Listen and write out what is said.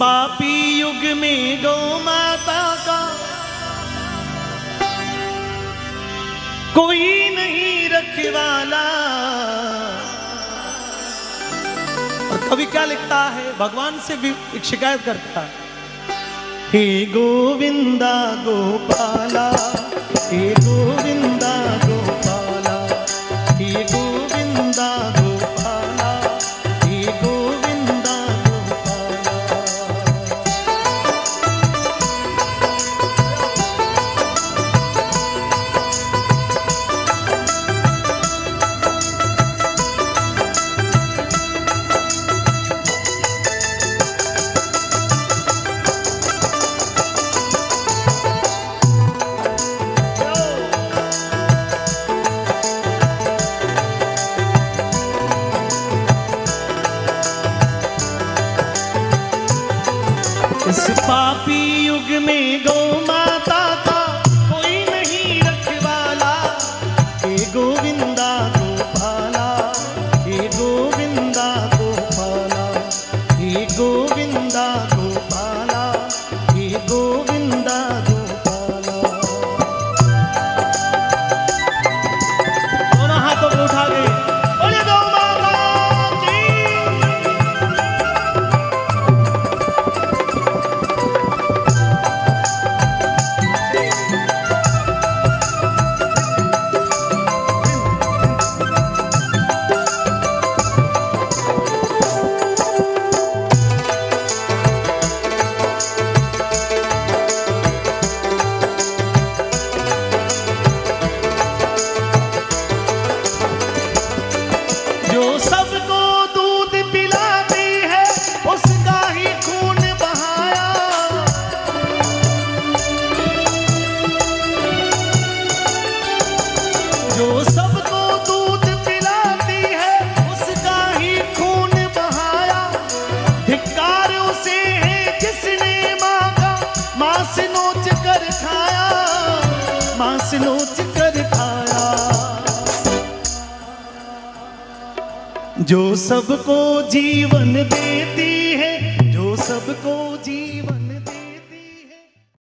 पापी युग में गौ माता का। कोई नहीं रखवाला। और कवि क्या लिखता है? भगवान से भी एक शिकायत करता है। हे गोविंदा गोपाला, हे गोविंदा पापी युग में गौ जो सबको दूध पिलाती है, उसका ही खून बहाया। जो सबको दूध पिलाती है, उसका ही खून बहाया। धिक्कार उसे है जिसने माँ का मांस नोच कर खाया। मांस नोच जो सबको जीवन देती है जो सबको जीवन